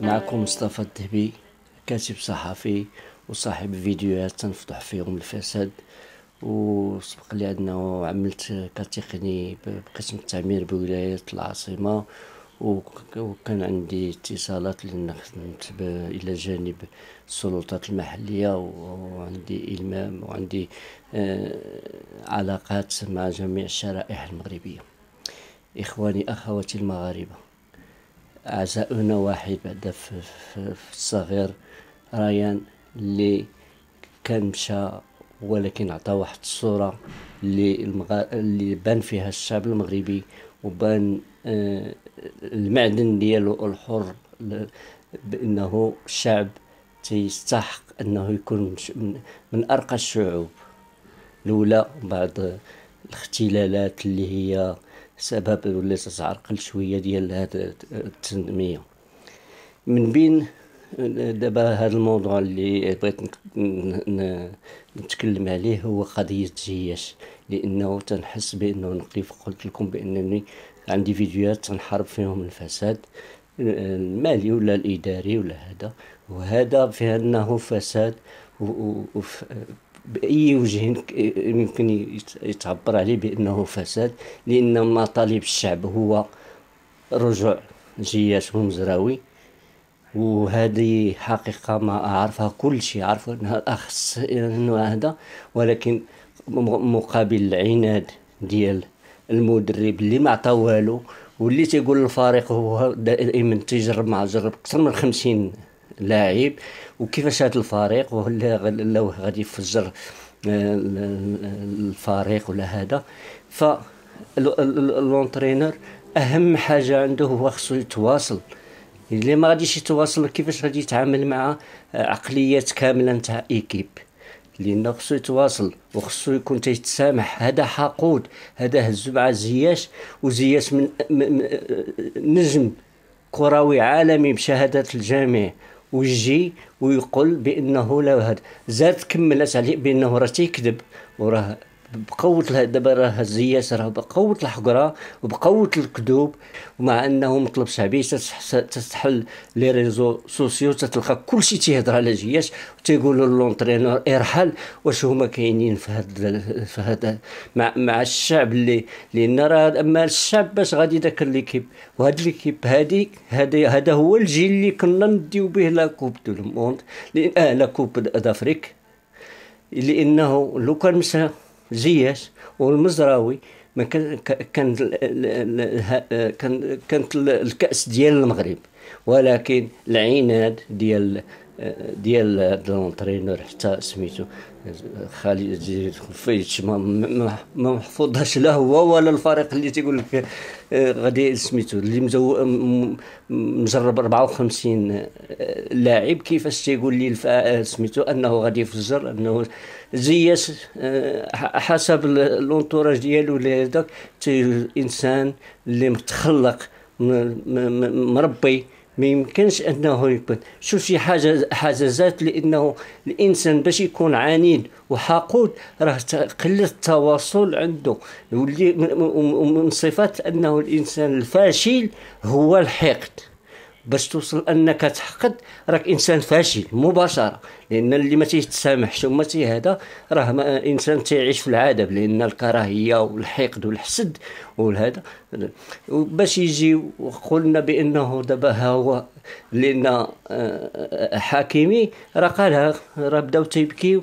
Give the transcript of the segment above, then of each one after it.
معكم مصطفى الذهبي كاتب صحفي وصاحب فيديوهات تنفضح فيهم الفساد. وسبق لي أنه عملت كتقني بقسم التعمير بولاية العاصمة وكان عندي اتصالات لأن خدمت إلى جانب السلطات المحلية وعندي إلمام وعندي آه، علاقات مع جميع الشرائح المغربية. إخواني أخواتي المغاربة. أعزاؤنا واحد بعد في, في, في الصغير ريان اللي كان مشى ولكن عطى واحد الصورة اللي, المغ... اللي بان فيها الشعب المغربي وبان آه المعدن ديالو الحر بأنه الشعب تيستحق أنه يكون من أرقى الشعوب. لولا بعض الاختلالات اللي هي سبب ولا تعرقل شوية ديال هاد التنمية. من بين دابا هذا الموضوع اللي بغيت نتكلم عليه هو قضية جياش. لأنه تنحس بأنه نقيف قلت لكم بأنني عندي فيديوهات تنحارب فيهم الفساد المالي ولا الإداري ولا هذا. وهذا في أنه فساد بأي وجه يمكن يتعبر عليه بأنه فساد لأن مطالب الشعب هو رجوع جياش ومزراوي وهذه حقيقة ما أعرفها كل شيء أعرف أخص هذا. ولكن مقابل العناد ديال المدرب اللي ما عطا والو واللي تيقول الفريق هو دائما تيجرب مع جرب أكثر من خمسين لاعب وكيفاش هذا الفريق ولا غادي يفجر آه، الفريق ولا هذا. ف لونترينور أهم حاجة عنده هو خصو يتواصل. اللي ما غاديش يتواصل كيفاش غادي يتعامل مع عقليات كاملة نتاع إيكيب؟ لأن خصو يتواصل وخصو يكون تيتسامح. هذا حقود هذا هزو مع زياش وزياش من نجم كروي عالمي بشهادات الجميع ويجي ويقول بأنه لا هذا زاد عليه بأنه راه تيكذب وراه بقوة دابا راه زياش راه بقوة الحقرة وبقوة الكذوب ومع انه مطلب شعبي تستحل les réseaux sociaux تتلقى كلشي تيهضر على زياش وتيقولوا l'entraîneur إرحل واش هما كاينين في هذا في هذا مع, مع الشعب اللي لأن راه أما الشعب باش غادي داك l'équipe وهاد l'équipe هادي هذا هذا هو الجيل اللي كنا نديو به la coupe du monde آه la coupe d'Afrique لأنه لو كان مشى زياش والمزراوي ما كان كان كان كانت الكأس ديال المغرب. ولكن العناد ديال ديال ال entraîneur حتى سميتو خالد خفيتش ما محفوظاش لا هو ولا الفريق اللي تيقول لك آه، غادي سميتو اللي مجرب 54 آه، لاعب. كيفاش تيقول لي آه، سميتو أنه غادي يفجر أنه زياس حسب لونتوراج ديالو هذاك إنسان اللي متخلق مربي. ما يمكنش أنه يكون. شو شي حاجة حاجزات لأنه الإنسان باش يكون عنيد وحقود راه قلة التواصل عنده. واللي من صفات أنه الإنسان الفاشل هو الحقد. باش توصل أنك تحقد راك إنسان فاشل مباشرة. لأن اللي ما تيتسامحش وما هذا راه إنسان تيعيش في العذاب لأن الكراهية والحقد والحسد والهذا. باش يجي وقلنا بأنه دابا ها هو لأن آه، حاكمي راه قالها راه بداو تيبكيو.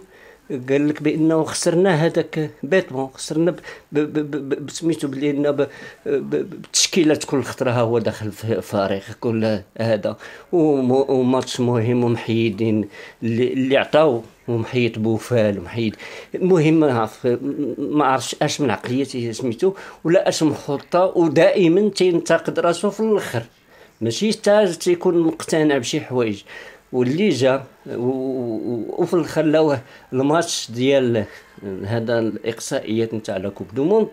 قال لك بأنه خسرنا هذاك بيتمون خسرنا بسميتو بلي بتشكيلات كل خطرة هو داخل في فريق كل هذا. وماتش مهم ومحيدين اللي, عطاو ومحيد بوفال ومحيد المهم ما عرفتش أش من عقليه سميتو ولا أش من خطة ودائما تينتقد راسو في الآخر. ماشي حتى تيكون مقتنع بشي حوايج. واللي جا وفي خلاوه الماتش ديال هذا الإقصائيات نتاع la coupe du monde.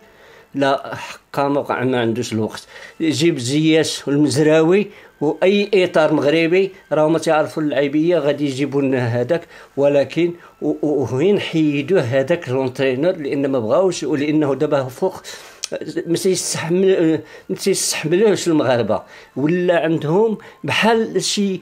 لا حقا ما عندوش الوقت. يجيب زياش والمزراوي وأي إطار مغربي راهو ما تعرفوا اللعيبية غادي يجيبوا لنا هذاك. ولكن وين حيدوه هذاك l'entraîneur لأن ما بغاوش ولأنه دابا فوق ما تيستحمل ما تيستحملوش المغاربة. ولا عندهم بحال شي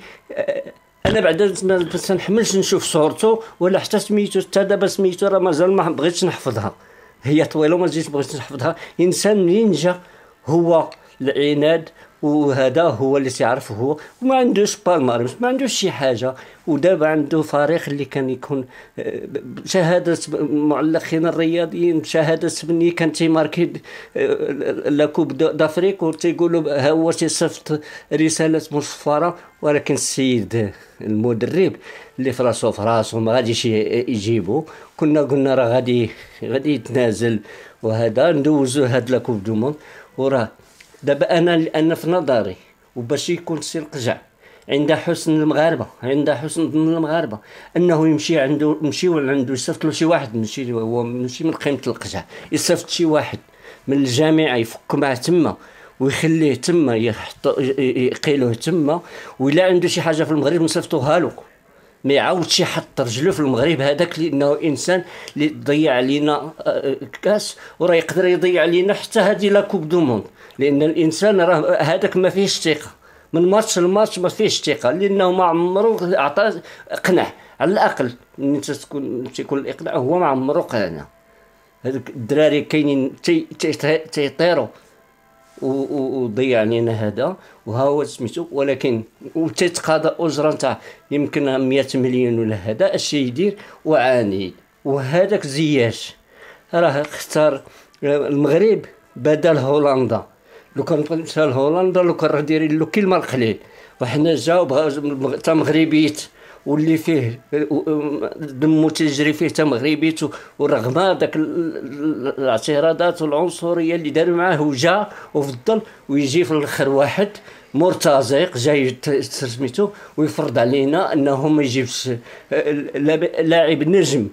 أنا بعدا ما تنحملش نشوف صورته ولا حتى سميتو حتى دابا سميتو راه مازال ما بغيتش نحفظها. هي طويلة وما جيت بغيت نحفظها. إنسان منين جا هو العناد وهذا هو اللي تعرف هو وما عندوش بالمارس ما عندوش شي حاجة. ودابا عنده فريق اللي كان يكون آه، شهادة معلقين الرياضيين شهادة بني كان تيماركي آه، la coupe d'Afrique وتيقولوا ها هو تيصيفط رسالة مصفرة. ولكن السيد المدرب اللي في راسو في ما غاديش يجيبو. كنا قلنا راه غادي غادي يتنازل. وهذا ندوزو هاد la coupe du monde. وراه دابا أنا أنا في نظري وباش يكون السي القجع عند حسن المغاربة عند حسن ظن المغاربة أنه يمشي عنده يمشيو عنده يصيفط له شي واحد ماشي هو ماشي من قيمة القجع يصيفط شي واحد من الجامعة يفك معاه تما ويخليه تما يحط يقيلوه تما ولا عنده شي حاجة في المغرب نصيفطوها له. ما يعاودش يحط رجلو في المغرب هذاك لأنه إنسان اللي ضيع علينا آه، كاس وراه يقدر يضيع علينا حتى هذه la coupe du monde. لأن الإنسان راه هذاك ما فيهش ثقة. من ماتش لماتش ما فيهش ثقة لأنه ما عمره عطى قنع على الأقل ملي تكون تيكون الإقناع هو ما عمره قنع هذوك الدراري كاينين تيطيروا. وضيع علينا هذا وها هو سميتو. ولكن وتيتقاضى اجره نتاع يمكن 100 مليون ولا هذا اش يدير وعاني. وهذاك زياش. راه اختار المغرب بدل هولندا. لو كان مشى لهولندا لو كان راه دايرين له كلمه القليل وحنا جاو تا مغربيت. واللي فيه دمو تجري فيه تا مغربيت ورغم هذاك الاعتراضات والعنصرية اللي داروا معاه وجا وفضل ويجي في الآخر واحد مرتزق جاي سميتو ويفرض علينا انه ما يجيبش لاعب نجم.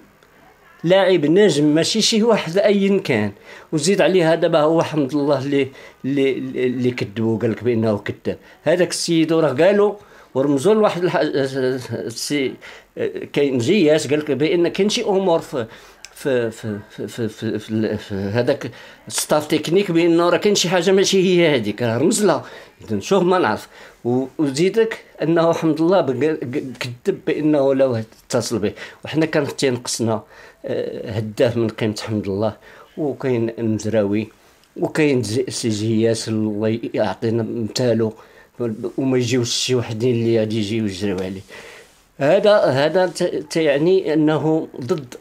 لاعب نجم ماشي شي واحد ايا كان. وزيد عليه دابا هو حمد الله اللي اللي اللي كذبوا قال لك بأنه كذاب. هذاك السيد راه قالوا ورمزوا لواحد السي كاين جياس قال لك بأن كاين شي أمور في في في في في, هذاك staff technique بانه راه كاين شي حاجة ماشي هي هذيك راه رمز لها. اذا شوف ما نعرف. وزيدك أنه الحمد الله كذب بأنه لو اتصل به. وحنا كان تينقصنا آه، هداف من قيمة حمد الله وكاين المزراوي وكاين سي جياس الله يعطينا مثالو وما يجيوش شي وحدين اللي غادي يجيو يجريو عليه. هذا هذا تعني أنه ضد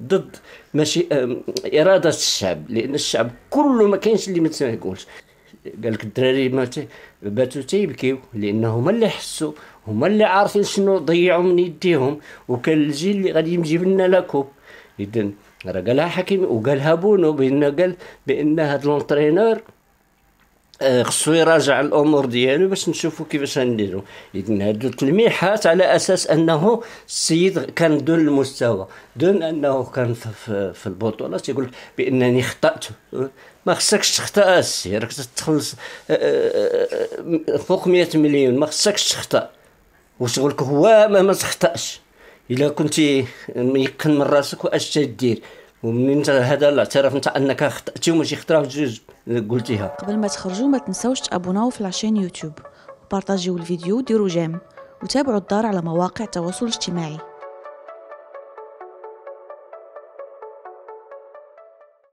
ضد ماشي إرادة الشعب لأن الشعب كله ما كاينش اللي ما يقولش قال لك الدراري ما باتوا تيبكيو لأن هما اللي حسوا هما اللي عارفين شنو ضيعوا من يديهم وكان الجيل اللي غادي يجيب لنا la coupe اذا راه قالها حكيم وقالها بونو بأن قال بأن هذا l'entraîneur خصو يراجع الأمور ديالو باش نشوفوا كيفاش غنديروا اذا هادو التلميحات على أساس أنه السيد كان دون المستوى دون أنه كان في, البطولة. تيقول بأنني خطأت. ما خصكش تخطأ السي راك تخلص آه، آه، فوق 100 مليون. ما خصكش تخطأ. وشغل لك هو ما, ما تخطأش. إلا كنتي ميقن من راسك وأش تدير. ومنين هذا الاعتراف نتاع أنك اخطاتي وماشي خطرة جوج قلتيها. قبل ما تخرجوا ما تنسوش تابوناو في la chaîne YouTube. وبارطاجيو الفيديو وديروا j'aime. وتابعوا الدار على مواقع التواصل الاجتماعي.